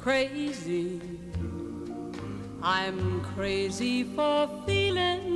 crazy. I'm crazy for feeling